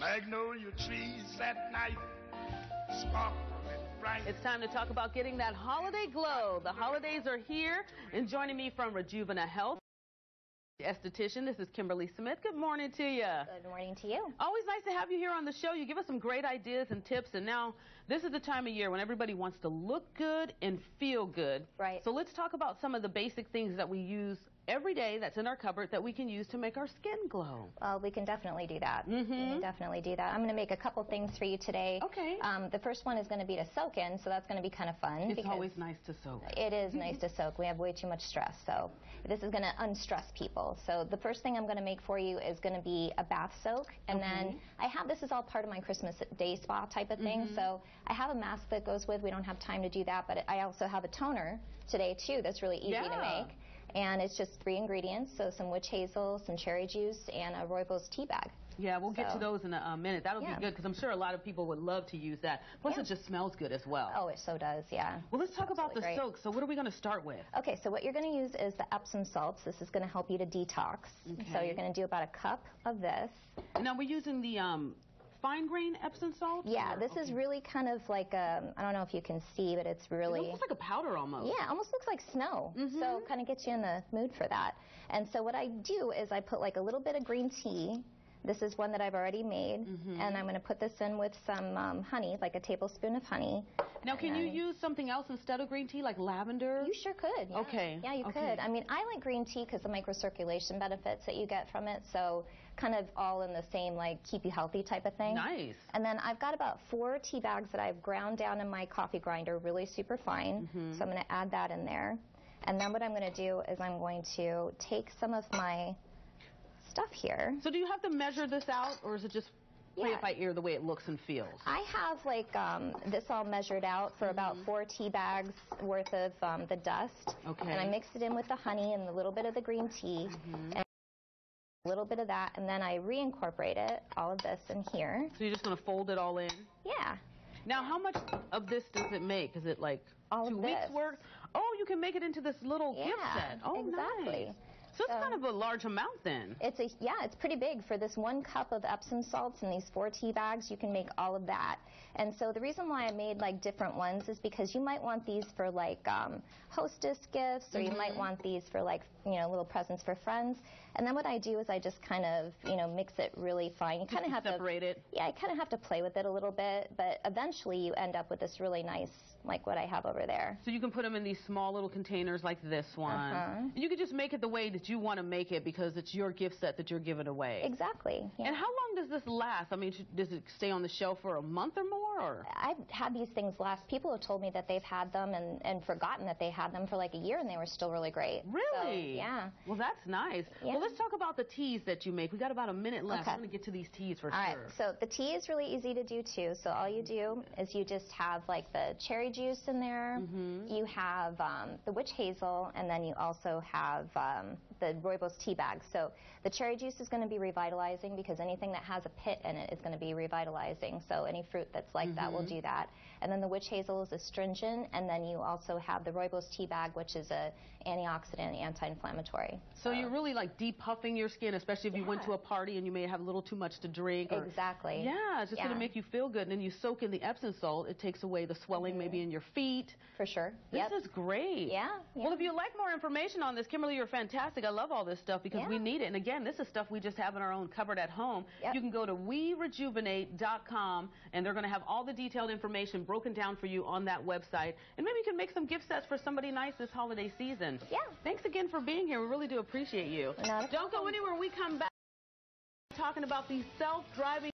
Magnolia trees at night sparkle. It's time to talk about getting that holiday glow. The holidays are here, and joining me from Rejuvena Health, esthetician, this is Kimberly Smith. Good morning to you. Good morning to you. Always nice to have you here on the show. You give us some great ideas and tips, and now this is the time of year when everybody wants to look good and feel good. Right. So let's talk about some of the basic things that we use every day that's in our cupboard that we can use to make our skin glow. Well, we can definitely do that. Mhm. We can definitely do that. I'm going to make a couple things for you today. Okay. Um, the first one is going to be to soak in, so that's going to be kind of fun. It's always nice to soak. It is nice to soak. We have way too much stress, so this is going to unstress people. So the first thing I'm going to make for you is going to be a bath soak, and then I have this is all part of my Christmas day spa type of thing. Mm-hmm. So I have a mask that goes with. We don't have time to do that, but I also have a toner today too. That's really easy Yeah. to make. And it's just three ingredients, so some witch hazel, some cherry juice, and a rooibos tea bag. Yeah, we'll get to those in a, a minute. That'll Yeah. be good because I'm sure a lot of people would love to use that. Plus, Yeah. it just smells good as well. Oh, it so does, yeah. Well, let's talk about the great. soak. So, what are we going to start with? Okay, so what you're going to use is the Epsom salts. This is going to help you to detox. Okay. So you're going to do about a cup of this. Now we're using the um, fine grain Epsom salt. Yeah, Or- this is really kind of like um, I don't know if you can see, but it's It really looks like a powder almost. yeah, almost looks like snow. Mm-hmm. So kind of gets you in the mood for that. And so what I do is I put like a little bit of green tea. This is one that I've already made, Mm-hmm. and I'm going to put this in with some um, honey, like a tablespoon of honey. Now, can you use something else instead of green tea, like lavender? You sure could. Yeah. Okay, Yeah, you okay. could. I mean, I like green tea because the microcirculation benefits that you get from it. So kind of all in the same like keep you healthy type of thing. Nice. And then I've got about four tea bags that I've ground down in my coffee grinder, really super fine. Mm-hmm. So I'm going to add that in there. And then what I'm going to do is I'm going to take some of my stuff here. So, do you have to measure this out, or is it just play Yeah. it by ear the way it looks and feels? I have like um, this all measured out for about four tea bags worth of um, the dust. Mm-hmm. Okay. Mm-hmm. And I mix it in with the honey and a little bit of the green tea. And a little bit of that, and then I reincorporate it, all of this in here. So, you're just going to fold it all in? Yeah. Now, how much of this does it make? Is it like All two weeks worth? Oh, you can make it into this little gift set. Oh, exactly. nice. So it's So- kind of a large amount then. It's a yeah, it's pretty big for this one cup of Epsom salts and these four tea bags. You can make all of that. And so the reason why I made like different ones is because you might want these for like um, hostess gifts, or you Mm-hmm. might want these for like you know little presents for friends. And then what I do is I just kind of you know mix it really fine. You kind of have separate to it. Yeah, I kind of have to play with it a little bit, but eventually you end up with this really nice like what I have over there. So you can put them in these small little containers like this one. Uh-huh. You can just make it the way that you want to make it because it's your gift set that you're giving away. Exactly. Yeah. And how long does this last? I mean, does it stay on the shelf for a month or more? Or I've had these things last. People have told me that they've had them and, and forgotten that they had them for like a year and they were still really great. really? So, yeah. Well, that's nice. Yeah. Well, let's talk about the teas that you make. We got about a minute left. Okay. I'm going to get to these teas for All sure. right. So the tea is really easy to do too. So all you do is you just have like the cherry juice in there. Mm-hmm. You have um, the witch hazel, and then you also have um, the rooibos tea bag. So the cherry juice is going to be revitalizing because anything that has a pit in it is going to be revitalizing. So any fruit that's like that Mm-hmm. will do that. And then the witch hazel is astringent, and then you also have the rooibos tea bag, which is a antioxidant, anti-inflammatory. so you're really like depuffing your skin, especially if you went to a party and you may have a little too much to drink. Or, Exactly. Yeah, it's just going to make you feel good. And then you soak in the Epsom salt. It takes away the swelling maybe in your feet. For sure. This Yep. is great. Yeah, Well, if you'd like more information on this, Kimberly, you're fantastic. I love all this stuff because Yeah. we need it. And again, this is stuff we just have in our own cupboard at home. Yep. You can go to werejuvenate.com and they're going to have all the detailed information broken down for you on that website. And maybe you can make some gift sets for somebody nice this holiday season. Yeah. Thanks again for being here. We really do appreciate you. Not Don't go anywhere. When we come back talking about these self-driving